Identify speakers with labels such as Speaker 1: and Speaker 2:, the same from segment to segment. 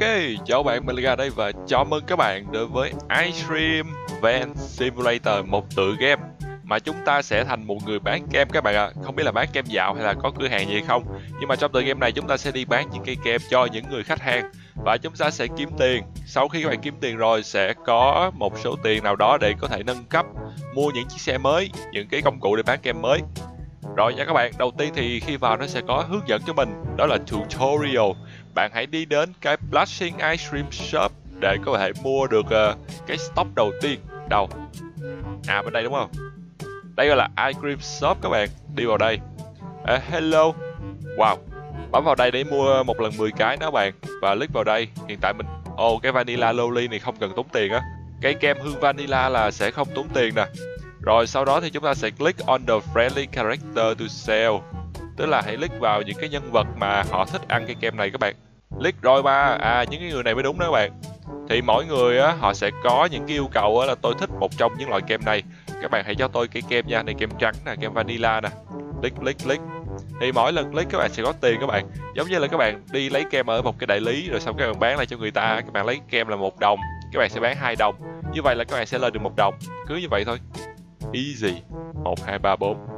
Speaker 1: Ok, chào bạn, mình là đây và chào mừng các bạn đến với Ice Cream Van Simulator, một tựa game mà chúng ta sẽ thành một người bán kem các bạn ạ. À. Không biết là bán kem dạo hay là có cửa hàng gì không, nhưng mà trong tựa game này chúng ta sẽ đi bán những cây kem cho những người khách hàng và chúng ta sẽ kiếm tiền. Sau khi các bạn kiếm tiền rồi sẽ có một số tiền nào đó để có thể nâng cấp, mua những chiếc xe mới, những cái công cụ để bán kem mới. Rồi nha các bạn, đầu tiên thì khi vào nó sẽ có hướng dẫn cho mình, đó là tutorial bạn hãy đi đến cái Blushing Ice Cream Shop để có thể mua được uh, cái stock đầu tiên. Đâu? À bên đây đúng không? Đây gọi là Ice Cream Shop các bạn. Đi vào đây. Uh, hello. Wow. Bấm vào đây để mua một lần 10 cái đó bạn. Và click vào đây. Hiện tại mình ồ oh, cái vanilla loli này không cần tốn tiền á. Cái kem hương vanilla là sẽ không tốn tiền nè. Rồi sau đó thì chúng ta sẽ click on the friendly character to sell tức là hãy click vào những cái nhân vật mà họ thích ăn cái kem này các bạn. Click rồi ba à những cái người này mới đúng đó các bạn. Thì mỗi người á, họ sẽ có những cái yêu cầu á là tôi thích một trong những loại kem này. Các bạn hãy cho tôi cái kem nha, này kem trắng nè, kem vanilla nè. Click click click. Thì mỗi lần click các bạn sẽ có tiền các bạn. Giống như là các bạn đi lấy kem ở một cái đại lý rồi xong các bạn bán lại cho người ta. Các bạn lấy kem là một đồng, các bạn sẽ bán hai đồng. Như vậy là các bạn sẽ lên được một đồng. Cứ như vậy thôi. Easy. Một, hai, ba, bốn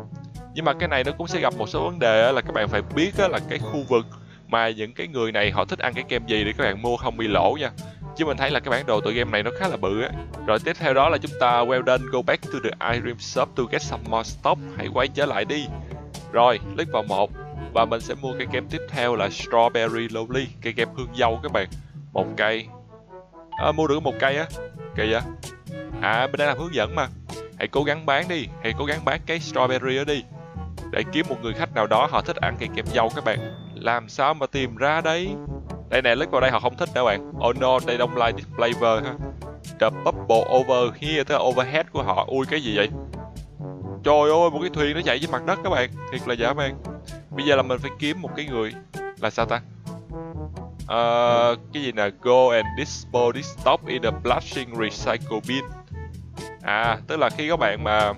Speaker 1: nhưng mà cái này nó cũng sẽ gặp một số vấn đề là các bạn phải biết là cái khu vực mà những cái người này họ thích ăn cái kem gì để các bạn mua không bị lỗ nha. Chứ mình thấy là cái bản đồ tựa game này nó khá là bự á. Rồi tiếp theo đó là chúng ta well done go back to the item shop to get some more stock. Hãy quay trở lại đi. Rồi click vào một và mình sẽ mua cái kem tiếp theo là strawberry lovely cây kem hương dâu các bạn. Một cây. À, mua được một cây á. Cây vậy à bên đây làm hướng dẫn mà. Hãy cố gắng bán đi. Hãy cố gắng bán cái strawberry đó đi để kiếm một người khách nào đó họ thích ăn cây kem dâu các bạn. Làm sao mà tìm ra đấy? Đây nè click vào đây họ không thích đâu bạn. Oh no they don't like this flavor ha. The bubble over here tức là overhead của họ. Ui cái gì vậy? Trời ơi một cái thuyền nó chạy trên mặt đất các bạn. Thiệt là dã man. Bây giờ là mình phải kiếm một cái người là sao ta? Uh, cái gì nè? Go and dispose this stop in the blushing recycle bin. À tức là khi các bạn mà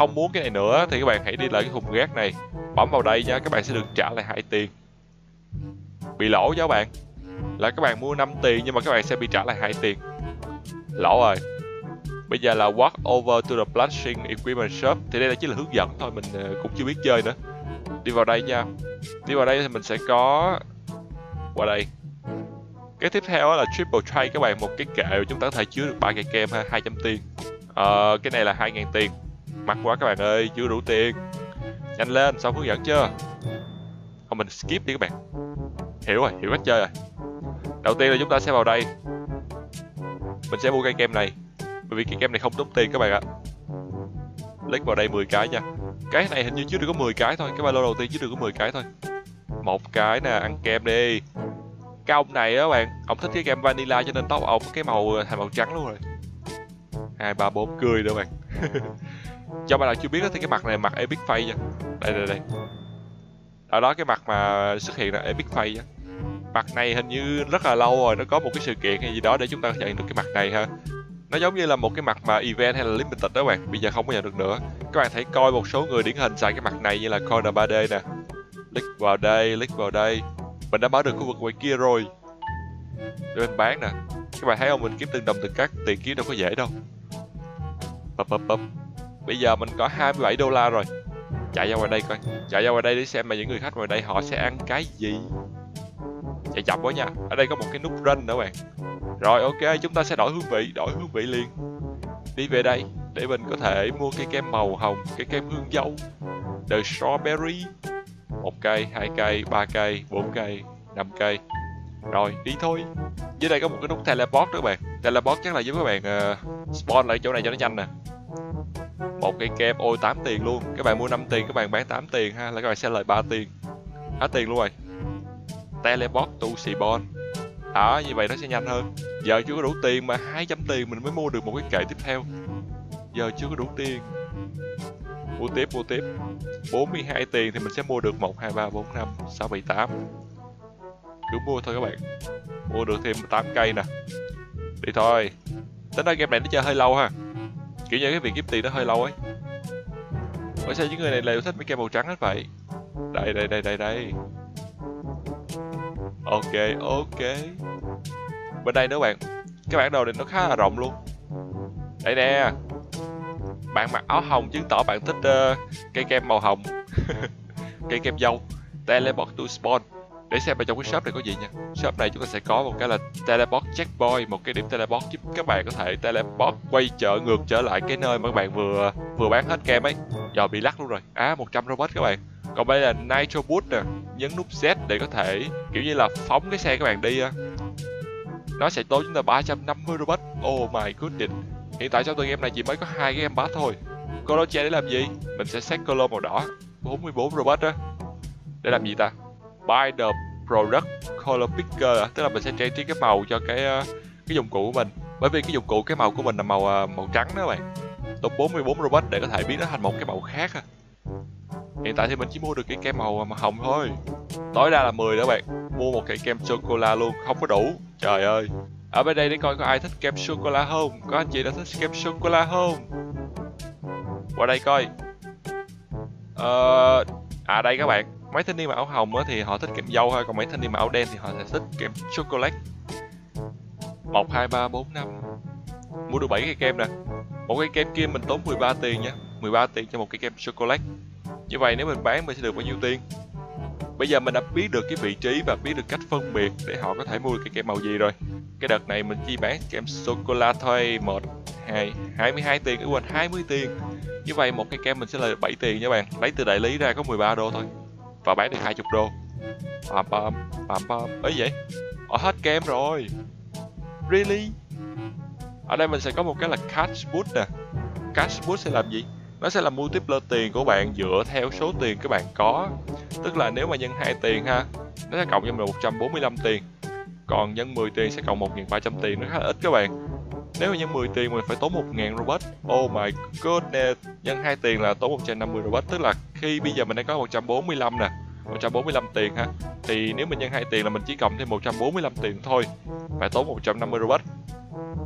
Speaker 1: không muốn cái này nữa thì các bạn hãy đi lại cái thùng rác này bấm vào đây nha các bạn sẽ được trả lại hai tiền. Bị lỗ cho các bạn. Là các bạn mua 5 tiền nhưng mà các bạn sẽ bị trả lại hai tiền. Lỗ rồi. Bây giờ là walk over to the blushing equipment shop. Thì đây là chỉ là hướng dẫn thôi mình ờ, cũng chưa biết chơi nữa. Đi vào đây nha. Đi vào đây thì mình sẽ có qua đây. Cái tiếp theo là triple tray các bạn một cái kệ chúng ta có thể chứa được ba cây kem ha 200 tiền. Ờ, cái này là 2.000 tiền mắc quá các bạn ơi, chưa đủ tiền. Nhanh lên, xong hướng dẫn chưa? Không, mình skip đi các bạn. Hiểu rồi, hiểu cách chơi rồi. Đầu tiên là chúng ta sẽ vào đây. Mình sẽ mua cây kem này. Bởi vì cây kem này không tốn tiền các bạn ạ. Click vào đây 10 cái nha. Cái này hình như chứ được có 10 cái thôi. Cái ba lô đầu tiên chứ được có 10 cái thôi. Một cái nè, ăn kem đi. Cái ông này á bạn ông thích cái kem vanilla cho nên tóc ông cái màu, thành màu trắng luôn rồi. Hai, ba, bốn, cười nữa bạn. cho bạn nào chưa biết đó, thì cái mặt này mặt epic face nha. Đây đây đây. Ở đó cái mặt mà xuất hiện là epic face nha. Mặt này hình như rất là lâu rồi nó có một cái sự kiện hay gì đó để chúng ta nhận được cái mặt này ha. Nó giống như là một cái mặt mà event hay là limited đó bạn bây giờ không có nhận được nữa. Các bạn thấy coi một số người điển hình xài cái mặt này như là corner 3D nè. Click vào đây click vào đây. Mình đã mở được khu vực ngoài kia rồi. Để mình bán nè. Các bạn thấy không? Mình kiếm từng đồng từng cắt tiền kiếm đâu có dễ đâu. Bập bập bập bây giờ mình có 27 đô la rồi. Chạy ra ngoài đây coi. Chạy ra ngoài đây để xem mà những người khách ngoài đây họ sẽ ăn cái gì. Chạy chậm quá nha. Ở đây có một cái nút run nữa bạn. Rồi ok. Chúng ta sẽ đổi hương vị. Đổi hương vị liền. Đi về đây. Để mình có thể mua cái kem màu hồng cái kem hương dâu. The strawberry. Một cây hai cây ba cây bốn cây năm cây. Rồi đi thôi. Dưới đây có một cái nút teleport đó bạn. Teleport chắc là giúp các bạn uh, spawn lại chỗ này cho nó nhanh nè một cây kem ôi 8 tiền luôn. Các bạn mua 5 tiền các bạn bán 8 tiền ha là các bạn sẽ lời 3 tiền. Hết tiền luôn rồi. Teleport to Sibon đó như vậy nó sẽ nhanh hơn. Giờ chưa có đủ tiền mà 200 tiền mình mới mua được một cái kệ tiếp theo. Giờ chưa có đủ tiền. Mua tiếp mua tiếp. 42 tiền thì mình sẽ mua được 1, 2, 3, 4, 5, 6, 7, 8 cứ mua thôi các bạn. Mua được thêm 8 cây nè. Đi thôi. Tính ra game này nó chơi hơi lâu ha kiểu như cái việc kiếm tiền nó hơi lâu ấy. Bởi sao những người này đều thích mấy cây màu trắng hết vậy? Đây đây đây đây đây. Ok ok. Bên đây nữa bạn. Cái bản đồ này nó khá là rộng luôn. Đây nè. Bạn mặc áo hồng chứng tỏ bạn thích uh, cây kem màu hồng. Cây kem dâu. Teleport to spawn. Để xem ở trong cái shop này có gì nha. Shop này chúng ta sẽ có một cái là teleport checkpoint một cái điểm teleport giúp các bạn có thể teleport quay trở ngược trở lại cái nơi mà các bạn vừa vừa bán hết kem ấy. Giờ bị lắc luôn rồi. Á à, 100 robot các bạn. Còn đây là nitro boost nè nhấn nút z để có thể kiểu như là phóng cái xe các bạn đi nó sẽ tốn chúng ta 350 robot. Oh my goodness. Hiện tại trong tựa game này chỉ mới có hai cái em bát thôi. Color che để làm gì? Mình sẽ set colo màu đỏ. 44 robot đó để làm gì ta? Buy the product color picker tức là mình sẽ trang trí cái màu cho cái ờ, cái dụng cụ của mình. Bởi vì cái dụng cụ, cái màu của mình là màu ờ, màu trắng đó bạn. Tốn 44 robot để có thể biến nó thành một cái màu khác hiện tại thì mình chỉ mua được cái kem màu ờ, màu hồng thôi. Tối đa là 10 đó bạn. Mua một cái kem sô cô la luôn, không có đủ. Trời ơi. Ở bên đây để coi có ai thích kem sô cô la không? Có anh chị đã thích kem sô cô la không? Qua đây coi. Ờ à đây các bạn mấy thanh niên mặc áo hồng á thì họ thích kem dâu thôi, còn mấy thanh niên mặc áo đen thì họ sẽ thích kem chocolate. Một, hai, ba, bốn, năm. Mua được 7 cây kem nè. Một cây kem kia mình tốn 13 tiền nha. 13 tiền cho một cây kem chocolate. Như vậy nếu mình bán mình sẽ được bao nhiêu tiền? Bây giờ mình đã biết được cái vị trí và biết được cách phân biệt để họ có thể mua được cái kem màu gì rồi. Cái đợt này mình chỉ bán kem sô cô la thôi. Một, hai hai mươi hai tiền quên, hai mươi tiền. Như vậy một cái kem mình sẽ là 7 tiền nha bạn. Lấy từ đại lý ra có 13 đô thôi và bán được 20 đô. Pam pam pam pam. Ấy vậy? Ở hết game rồi. Really? Ở đây mình sẽ có một cái là cash boost nè. Cash boost sẽ làm gì? Nó sẽ là multiplier tiền của bạn dựa theo số tiền các bạn có. Tức là nếu mà nhân 2 tiền ha, nó sẽ cộng cho mình 145 tiền. Còn nhân 10 tiền sẽ cộng 1.300 tiền. Nó khá là ít các bạn. Nếu mà nhân 10 tiền mình phải tốn 1.000 robot oh my goodness. Nhân 2 tiền là tốn 150 robot. Tức là khi bây giờ mình đang có 145 nè 145 tiền ha, thì nếu mình nhân 2 tiền là mình chỉ cộng thêm 145 tiền thôi phải tốn 150 robot.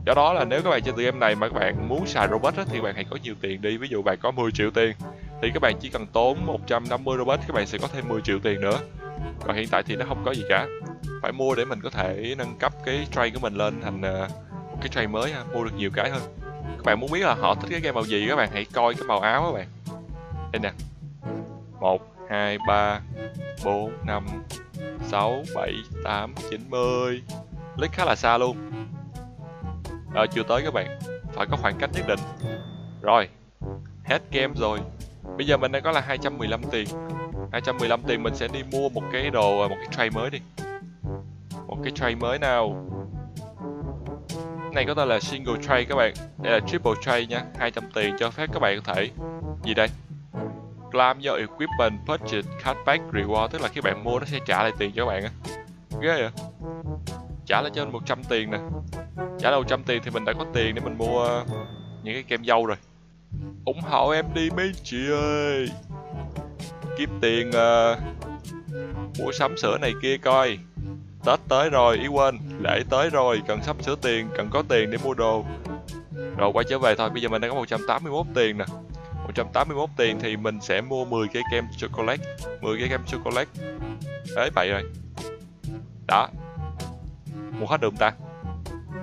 Speaker 1: Do đó là nếu các bạn chơi từ game này mà các bạn muốn xài robot thì bạn hãy có nhiều tiền đi, ví dụ bạn có 10 triệu tiền, thì các bạn chỉ cần tốn 150 robot, các bạn sẽ có thêm 10 triệu tiền nữa. Còn hiện tại thì nó không có gì cả, phải mua để mình có thể nâng cấp cái trade của mình lên thành ờ, một cái trade mới ha, mua được nhiều cái hơn. Các bạn muốn biết là họ thích cái game màu gì các bạn hãy coi cái màu áo các bạn. Đây nè một hai ba bốn năm sáu bảy tám chín mươi lít khá là xa luôn. À, chưa tới các bạn. Phải có khoảng cách nhất định. Rồi Hết game rồi. Bây giờ mình đang có là 215 tiền. 215 tiền mình sẽ đi mua một cái đồ Một cái tray mới đi. Một cái tray mới nào? Này có tên là single tray các bạn. Đây là triple tray nha. 200 tiền cho phép các bạn có thể. Gì đây? Claim do equipment purchase cashback reward Tức là khi bạn mua nó sẽ trả lại tiền cho các bạn á. Ghê vậy? Trả lại cho mình 100 tiền nè. Trả lại trăm tiền thì mình đã có tiền để mình mua ờ, những cái kem dâu rồi. Ủng hộ em đi mấy chị ơi. Kiếm tiền uh, mua sắm sữa này kia coi. Tết tới rồi ý quên lễ tới rồi cần sắp sửa tiền cần có tiền để mua đồ. Rồi quay trở về thôi bây giờ mình đang có 181 tiền nè. 181 tiền thì mình sẽ mua 10 cây kem chocolate 10 cây kem chocolate đấy vậy rồi. Đó. Mua hết đường ta?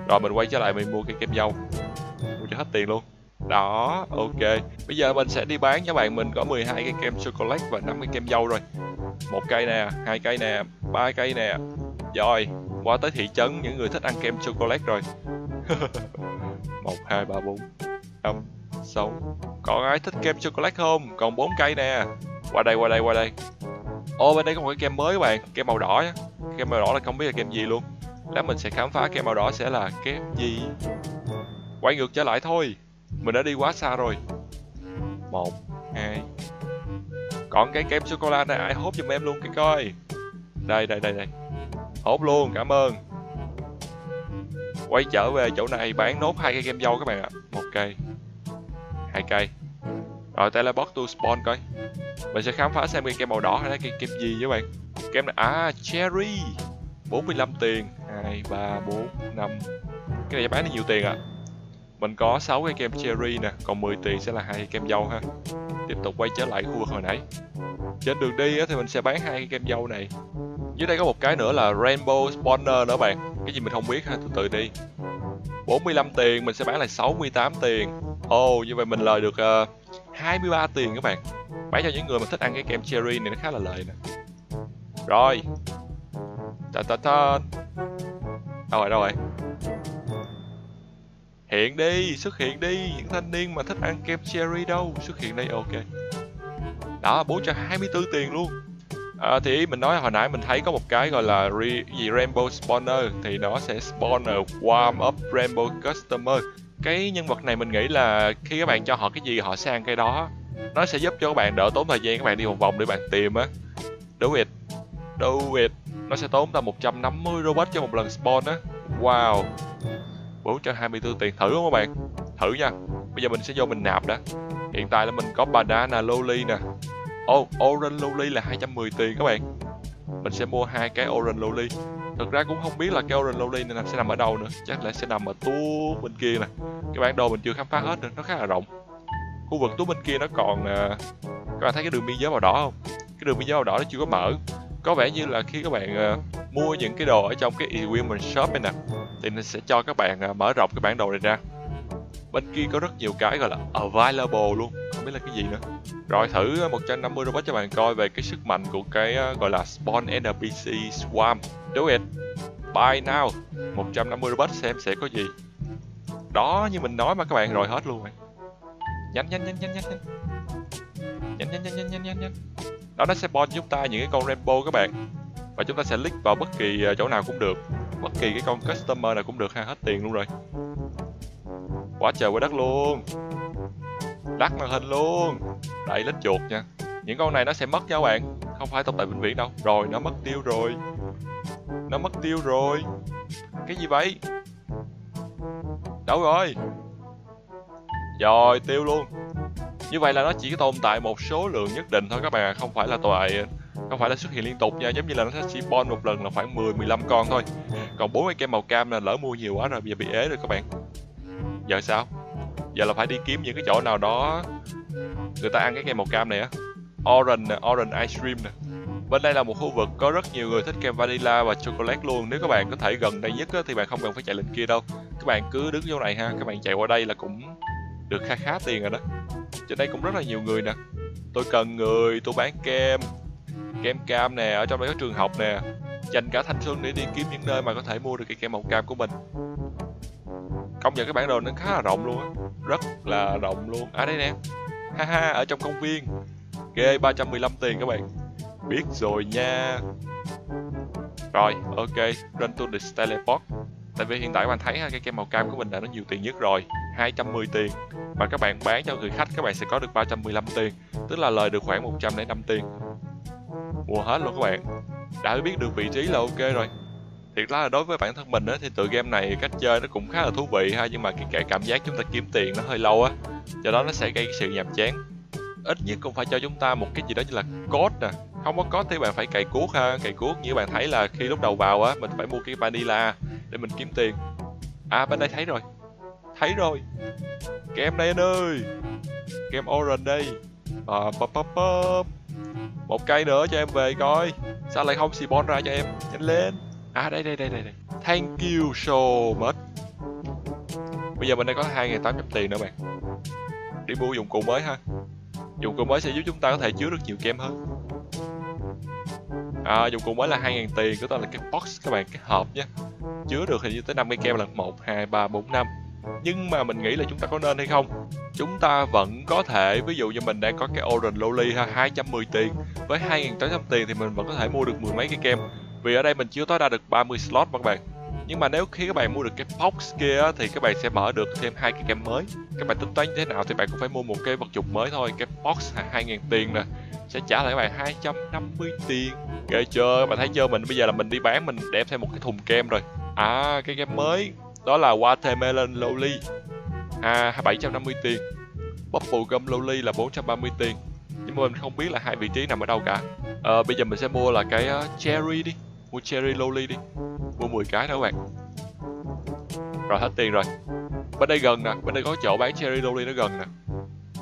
Speaker 1: Rồi, mình quay trở lại mình mua cây kem dâu. Mua cho hết tiền luôn. Đó, ok. Bây giờ mình sẽ đi bán cho bạn. Mình có 12 cây kem chocolate và 5 cây kem dâu rồi. Một cây nè, hai cây nè, ba cây nè. Rồi, qua tới thị trấn, những người thích ăn kem chocolate rồi. Một, hai, ba, bốn. Không. 6 Còn ai thích kem chocolate không? Còn 4 cây nè. Qua đây, qua đây, qua đây. Ô, bên đây có một cái kem mới các bạn. Kem màu đỏ nhá. Kem màu đỏ là không biết là kem gì luôn. Lát mình sẽ khám phá kem màu đỏ sẽ là kem gì? Quay ngược trở lại thôi. Mình đã đi quá xa rồi. Một, hai. Còn cái kem socola này ai hốt giùm em luôn cái coi. Đây, đây, đây, đây. Hốt luôn, cảm ơn. Quay trở về chỗ này bán nốt hai cái kem dâu các bạn ạ. Một cây. okay hai cây. Rồi teleport to spawn coi. Mình sẽ khám phá xem cái kem màu đỏ hay là cái kem gì với bạn. Kem này, à cherry. 45 tiền. 2, 3, 4, 5 Cái này bán được nhiều tiền à? Mình có 6 cái kem cherry nè Còn 10 tiền sẽ là hai cây kem dâu ha. Tiếp tục quay trở lại khu vực hồi nãy. Trên đường đi thì mình sẽ bán hai cái kem dâu này. Dưới đây có một cái nữa là Rainbow Spawner nữa bạn. Cái gì mình không biết ha từ từ đi. 45 tiền mình sẽ bán là 68 tiền ồ oh, như vậy mình lời được uh, 23 tiền các bạn. Bán cho những người mà thích ăn cái kem cherry này nó khá là lợi nè. Rồi. Ta ta ta. Đâu rồi đâu rồi? Hiện đi xuất hiện đi. Những thanh niên mà thích ăn kem cherry đâu xuất hiện đây ok. Đó 424 tiền luôn. À, thì mình nói hồi nãy mình thấy có một cái gọi là re, gì Rainbow Spawner thì nó sẽ spawner warm up Rainbow Customer cái nhân vật này mình nghĩ là khi các bạn cho họ cái gì họ sẽ ăn cái đó. Nó sẽ giúp cho các bạn đỡ tốn thời gian các bạn đi một vòng để bạn tìm á. Do it do it. Nó sẽ tốn tầm 150 robot cho một lần spawn á. Wow. 424 tiền thử không các bạn? Thử nha. Bây giờ mình sẽ vô mình nạp đã. Hiện tại là mình có banana loli nè. Oh, orange loli là 210 tiền các bạn. Mình sẽ mua hai cái orange loli thực ra cũng không biết là cái orange loli này sẽ nằm ở đâu nữa. Chắc là sẽ nằm ở tú bên kia nè. Cái bản đồ mình chưa khám phá hết nữa nó khá là rộng. Khu vực tú bên kia nó còn uh, các bạn thấy cái đường biên giới màu đỏ không? Cái đường biên giới màu đỏ nó chưa có mở. Có vẻ như là khi các bạn uh, mua những cái đồ ở trong cái equipment shop này nè thì nó sẽ cho các bạn uh, mở rộng cái bản đồ này ra bên kia có rất nhiều cái gọi là available luôn. Không biết là cái gì nữa. Rồi thử 150 robot cho bạn coi về cái sức mạnh của cái ờ, gọi là spawn NPC swarm. Do it. Buy now. 150 robot xem sẽ có gì. Đó, như mình nói mà các bạn, rồi hết luôn rồi. Nhanh nhanh nhanh nhanh nhanh nhanh. Nhanh nhanh nhanh nhanh nhanh nhanh nhanh. Đó, nó sẽ spawn chúng ta những cái con rainbow các bạn. Và chúng ta sẽ click vào bất kỳ ờ, chỗ nào cũng được. Bất kỳ cái con customer nào cũng được ha, hết tiền luôn rồi quá trời quá đất luôn. Lắc màn hình luôn. Đẩy lên chuột nha. Những con này nó sẽ mất nha các bạn. Không phải tồn tại vĩnh viễn đâu. Rồi, nó mất tiêu rồi. Nó mất tiêu rồi. Cái gì vậy? Đâu rồi? Rồi, tiêu luôn. Như vậy là nó chỉ tồn tại một số lượng nhất định thôi các bạn không phải là toại không phải là xuất hiện liên tục nha. Giống như là nó sẽ spawn một lần là khoảng 10 15 con thôi. Còn bốn cái kem màu cam là lỡ mua nhiều quá rồi, bây giờ bị ế rồi các bạn giờ sao? Giờ là phải đi kiếm những cái chỗ nào đó. Người ta ăn cái kem màu cam này á. Orange nè orange ice cream nè. Bên đây là một khu vực có rất nhiều người thích kem vanilla và chocolate luôn. Nếu các bạn có thể gần đây nhất á, thì bạn không cần phải chạy lên kia đâu. Các bạn cứ đứng chỗ này ha các bạn chạy qua đây là cũng được khá khá tiền rồi đó. Trên đây cũng rất là nhiều người nè. Tôi cần người tôi bán kem kem cam nè ở trong đây có trường học nè. Dành cả thanh xuân để đi kiếm những nơi mà có thể mua được cái kem màu cam của mình công nhận cái bản đồ nó khá là rộng luôn á. Rất là rộng luôn. À đây nè. Ha ha, ở trong công viên. Ghê 315 tiền các bạn. Biết rồi nha. Rồi, ok. Run to the teleport tại vì hiện tại các bạn thấy ha, cái kem màu cam của mình là nó nhiều tiền nhất rồi. 210 tiền. Và các bạn bán cho người khách, các bạn sẽ có được 315 tiền. Tức là lời được khoảng 105 tiền. Mua hết luôn các bạn. Đã biết được vị trí là ok rồi thiệt ra là đối với bản thân mình á thì tựa game này cách chơi nó cũng khá là thú vị ha nhưng mà cái, cái cảm giác chúng ta kiếm tiền nó hơi lâu á do đó nó sẽ gây cái sự nhàm chán. Ít nhất cũng phải cho chúng ta một cái gì đó như là code nè. Không có code thì bạn phải cày cuốc ha cày cuốc như bạn thấy là khi lúc đầu vào á mình phải mua cái vanilla để mình kiếm tiền. À bên đây thấy rồi. Thấy rồi. Game đây anh ơi. Game orange đây. À, pop, pop, pop. một cây nữa cho em về coi. Sao lại không xì bon ra cho em? Nhanh lên. À đây đây đây đây đây. Thank you so much. Bây giờ mình đang có 2.800 tiền nữa bạn. Đi mua dụng cụ mới ha. Dụng cụ mới sẽ giúp chúng ta có thể chứa được nhiều kem hơn. À dụng cụ mới là 2.000 tiền Của ta là cái box các bạn, cái hộp nhé Chứa được hình như tới 50 kem lần 1, 2, 3, 4, 5 nhưng mà mình nghĩ là chúng ta có nên hay không? Chúng ta vẫn có thể ví dụ như mình đang có cái orange loli ha 210 tiền. Với 2.800 tiền thì mình vẫn có thể mua được mười mấy cái kem vì ở đây mình chưa tối đa được 30 slot các bạn. Nhưng mà nếu khi các bạn mua được cái box kia thì các bạn sẽ mở được thêm hai cái game mới. Các bạn tính toán như thế nào thì bạn cũng phải mua một cái vật dụng mới thôi. Cái box 2.000 tiền nè sẽ trả lại các bạn 250 tiền. Ghê chưa? Bạn thấy chưa? Mình bây giờ là mình đi bán mình đem thêm một cái thùng kem rồi. À cái game mới đó là watermelon loli à 750 tiền. Bubble gum loli là 430 tiền. Nhưng mà mình không biết là hai vị trí nằm ở đâu cả. À, bây giờ mình sẽ mua là cái uh, cherry đi mua cherry loli đi. Mua 10 cái đó các bạn. Rồi hết tiền rồi. Bên đây gần nè, bên đây có chỗ bán cherry loli nó gần nè.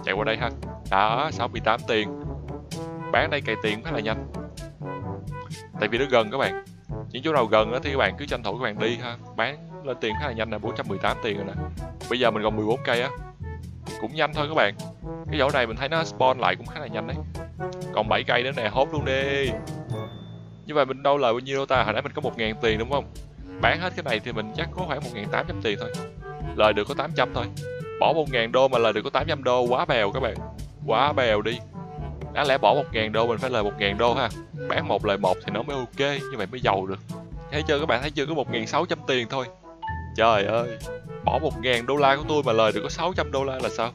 Speaker 1: Chạy qua đây ha. Đó 68 tiền. Bán đây cày tiền khá là nhanh. Tại vì nó gần các bạn. Những chỗ nào gần đó thì các bạn cứ tranh thủ các bạn đi ha. Bán lên tiền khá là nhanh là 418 tiền rồi nè. Bây giờ mình còn 14 cây á. Cũng nhanh thôi các bạn. Cái chỗ này mình thấy nó spawn lại cũng khá là nhanh đấy. Còn 7 cây nữa nè, hốt luôn đi như vậy mình đâu lời bao nhiêu đâu ta? Hồi nãy mình có 1.000 tiền đúng không? Bán hết cái này thì mình chắc có khoảng 1.800 tiền thôi. Lời được có 800 thôi. Bỏ 1.000 đô mà lời được có 800 đô. Quá bèo các bạn. Quá bèo đi. Đáng lẽ bỏ 1.000 đô mình phải lời 1.000 đô ha. Bán một lời một thì nó mới ok như vậy mới giàu được. Thấy chưa các bạn? Thấy chưa? Có 1.600 tiền thôi. Trời ơi. Bỏ 1.000 đô la của tôi mà lời được có 600 đô la là sao?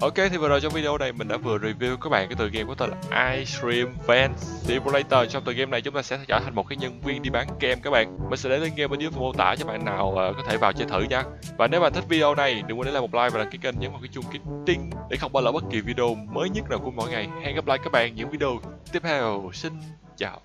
Speaker 1: Ok thì vừa rồi trong video này mình đã vừa review các bạn cái tựa game có tên là Ice Cream Van Simulator. Trong tựa game này chúng ta sẽ trở thành một cái nhân viên đi bán kem các bạn. Mình sẽ để link game bên dưới phần mô tả cho bạn nào uh, có thể vào chơi thử nha. Và nếu bạn thích video này đừng quên để lại một like và đăng ký kênh nhấn vào cái chuông kích tinh Để không bỏ lỡ bất kỳ video mới nhất nào của mỗi ngày. Hẹn gặp lại các bạn những video tiếp theo. Xin chào.